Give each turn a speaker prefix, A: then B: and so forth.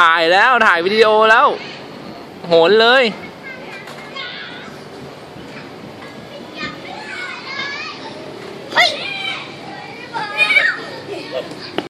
A: ถ่ายแล้วถ่ายวิดีโอแล้ว โหนเลย